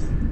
Thanks.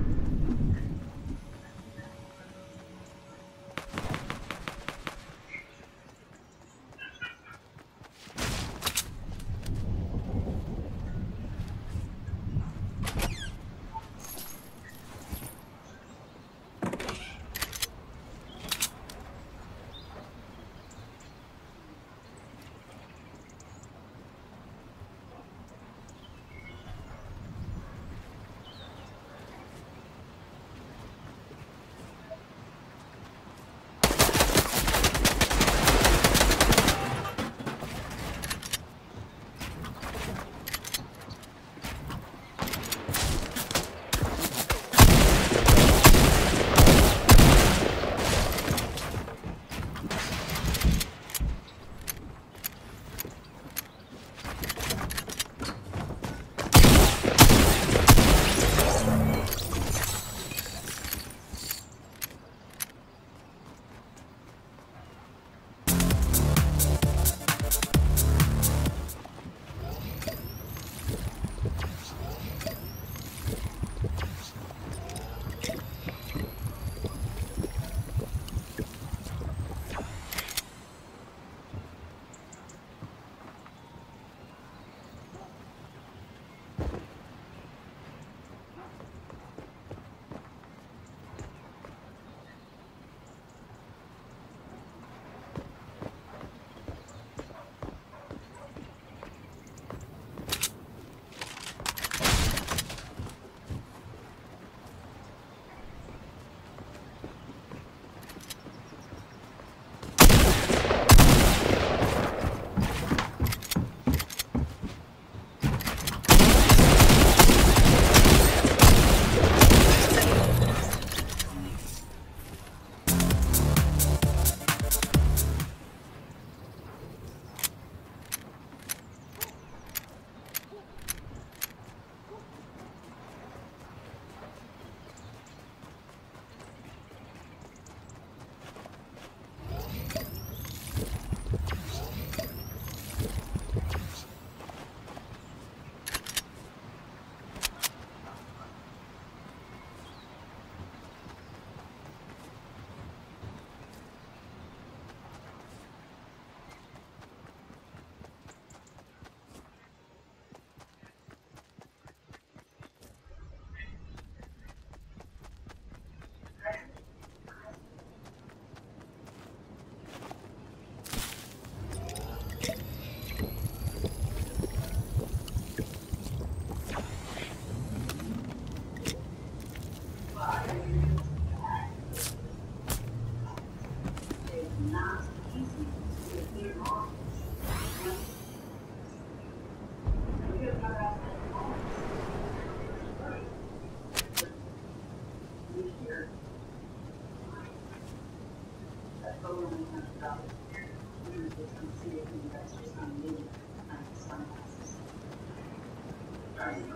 Drive.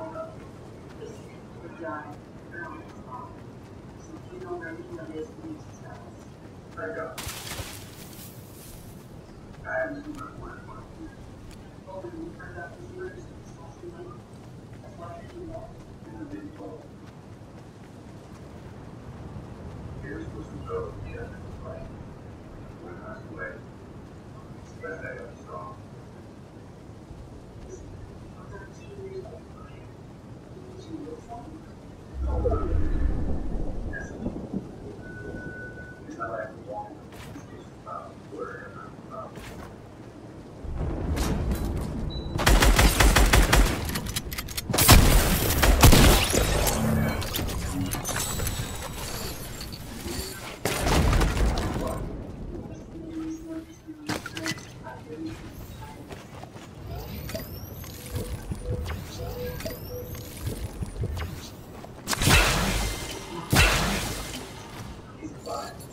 He's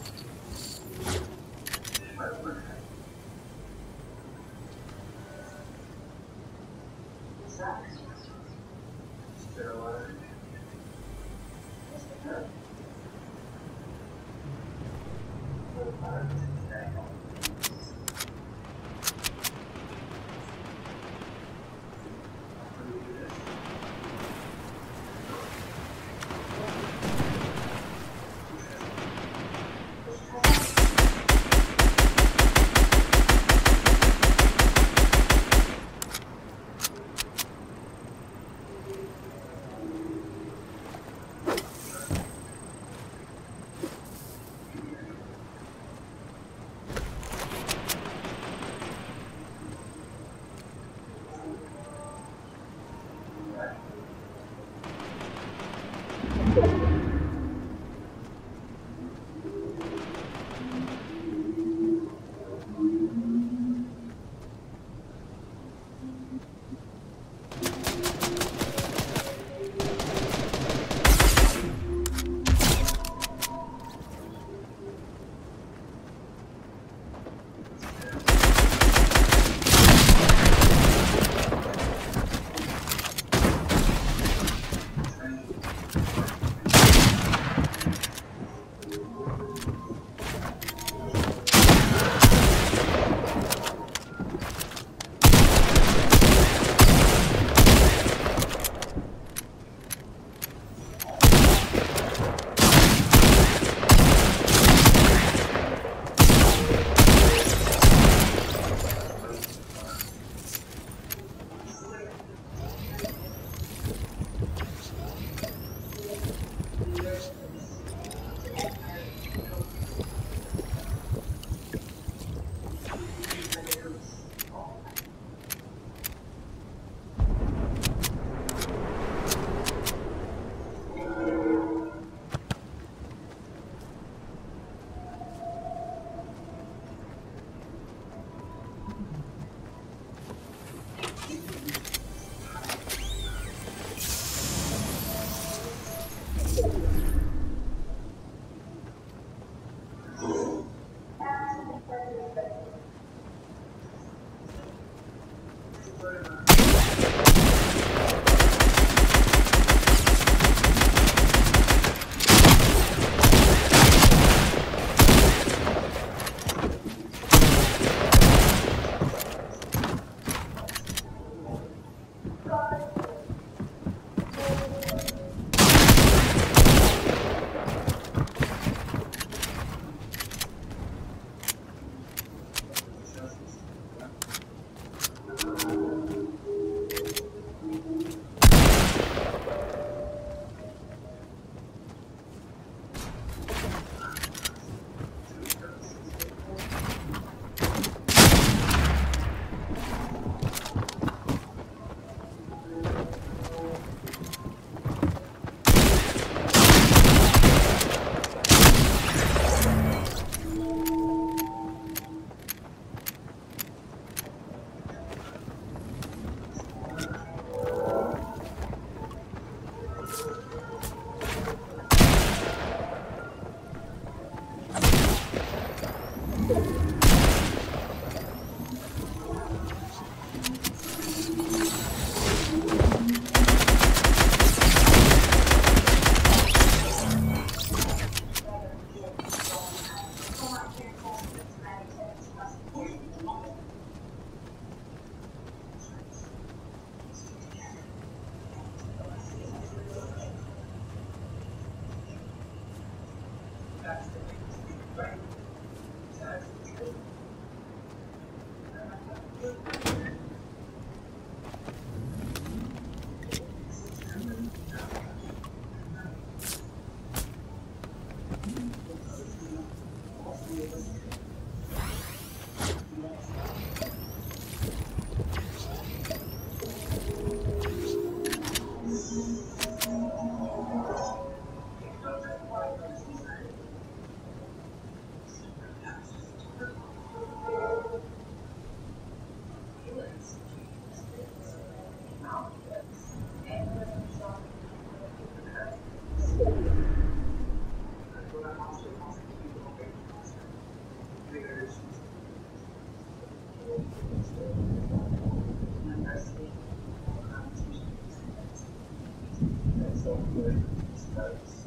Start, start